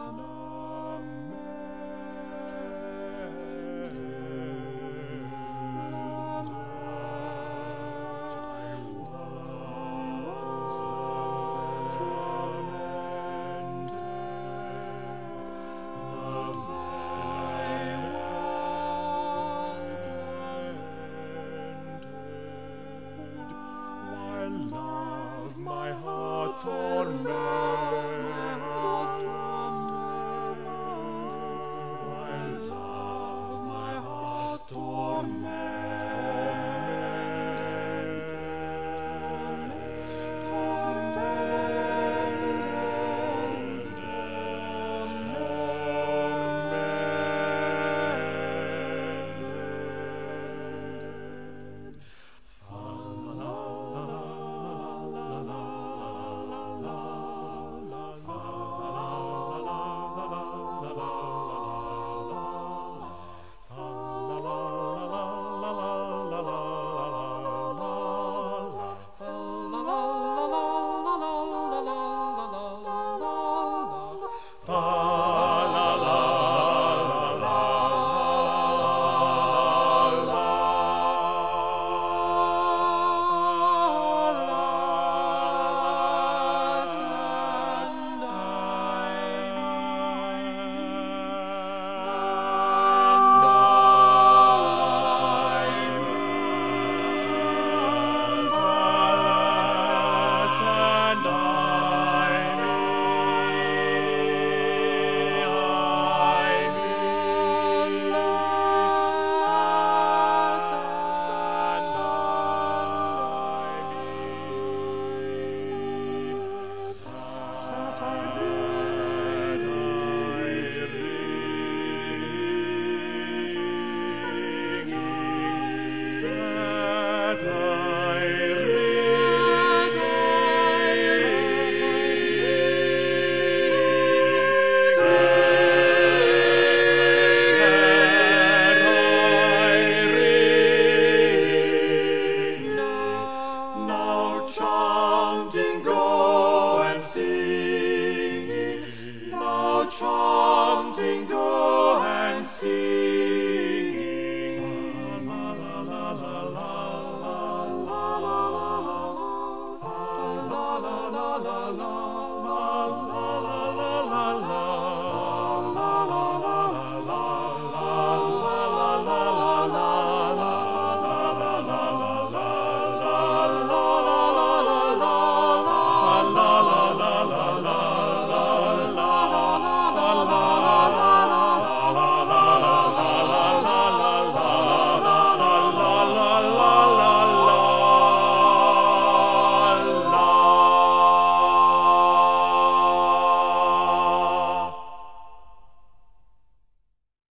salam. Yeah. La la